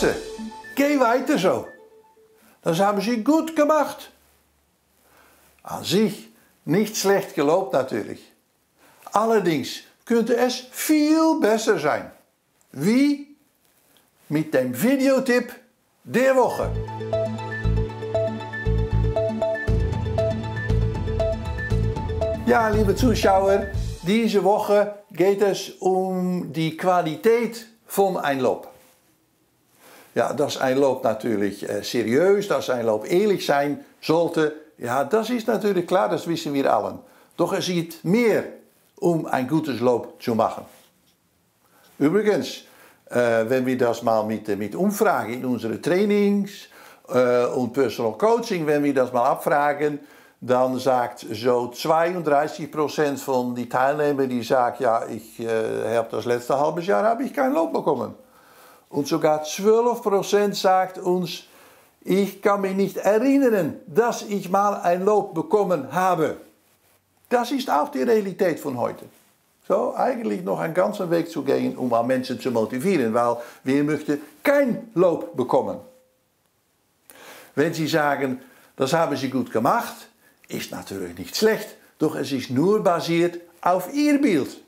Klasse, geh weiter so. Das haben Sie gut gemacht. An sich nicht schlecht gelobt natürlich. Allerdings könnte es viel besser sein. Wie? Mit dem Videotipp der Woche. Ja, liebe Zuschauer, diese Woche geht es um die Qualität ein Lob. Ja, dass ein Lob natürlich äh, seriös, dass ein Lob ehrlich sein sollte, ja, das ist natürlich klar, das wissen wir allen. Doch es geht mehr um ein gutes Lob zu machen. Übrigens, äh, wenn wir das mal mit, mit Umfragen in unsere Trainings äh, und Personal Coaching, wenn wir das mal abfragen, dann sagt so 32% von die Teilnehmer, die sagt, ja, ich äh, habe das letzte halbes Jahr habe ich kein Lob bekommen. Und sogar 12% sagt uns, ich kann mich nicht erinnern, dass ich mal ein Lob bekommen habe. Das ist auch die Realität von heute. So, eigentlich noch einen ganzen Weg zu gehen, um mal Menschen zu motivieren, weil wir möchten kein Lob bekommen. Wenn Sie sagen, das haben Sie gut gemacht, ist natürlich nicht schlecht, doch es ist nur basiert auf Ihr Bild.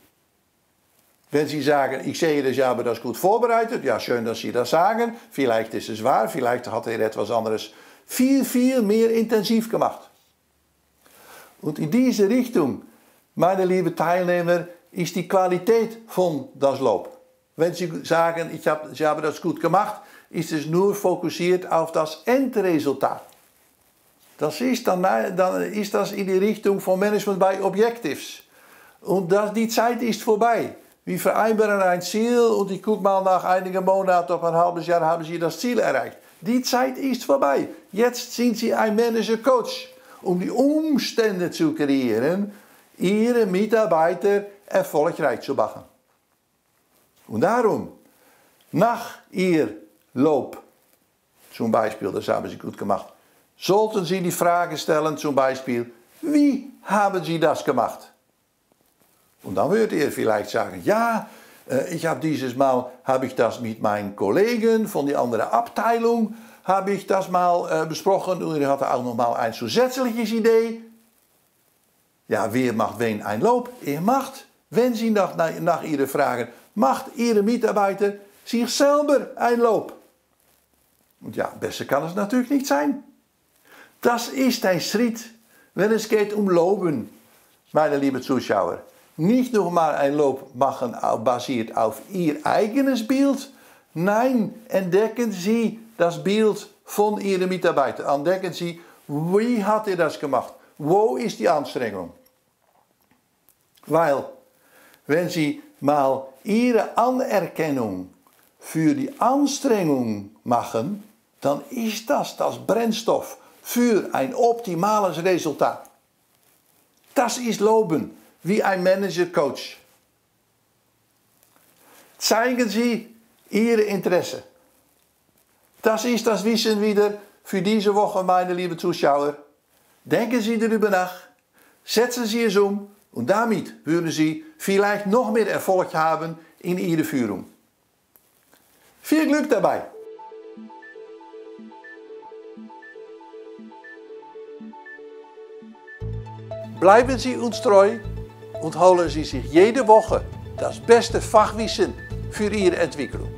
Wenn Sie sagen, ich sehe das, ja, aber das gut vorbereitet, ja, schön, dass Sie das sagen, vielleicht ist es wahr, vielleicht hat er etwas anderes viel, viel mehr intensiv gemacht. Und in diese Richtung, meine lieben Teilnehmer, ist die Qualität von das Lob. Wenn Sie sagen, ich hab, Sie haben das gut gemacht, ist es nur fokussiert auf das Endresultat. Das ist dann, dann ist das in die Richtung von Management by Objectives. Und das, die Zeit ist vorbei. Wir vereinbaren ein Ziel und ich gucke mal nach einigen Monaten, auf ein halbes Jahr haben Sie das Ziel erreicht. Die Zeit ist vorbei. Jetzt sind Sie ein Manager-Coach, um die Umstände zu kreieren, Ihre Mitarbeiter erfolgreich zu machen. Und darum, nach Ihr Lob, zum Beispiel, das haben Sie gut gemacht, sollten Sie die Frage stellen, zum Beispiel, wie haben Sie das gemacht? Und dann würde er vielleicht sagen, ja, ich habe dieses Mal, habe ich das mit meinen Kollegen von der anderen Abteilung, habe ich das mal äh, besprochen und er hatte auch noch ein zusätzliches Idee. Ja, wer macht wen ein Lob? Er macht, wenn Sie nach, nach Ihre fragen, macht Ihre Mitarbeiter sich selber ein Lob. Und ja, besser kann es natürlich nicht sein. Das ist ein Schritt, wenn es geht um Loben, meine liebe Zuschauer. Nicht nur mal ein Lob machen basiert auf Ihr eigenes Bild. Nein, entdecken Sie das Bild von Ihren Mitarbeitern. Entdecken Sie, wie hat er das gemacht? Wo ist die Anstrengung? Weil, wenn Sie mal Ihre Anerkennung für die Anstrengung machen, dann ist das das Brennstoff für ein optimales Resultat. Das ist Loben, wie ein Manager-Coach. Zeigen Sie Ihre Interesse. Das ist das Wissen wieder für diese Woche, meine lieben Zuschauer. Denken Sie darüber nach, setzen Sie es um und damit würden Sie vielleicht noch mehr Erfolg haben in Ihrer Führung. Viel Glück dabei! Bleiben Sie uns treu und holen Sie sich jede Woche das beste Fachwissen für Ihre Entwicklung.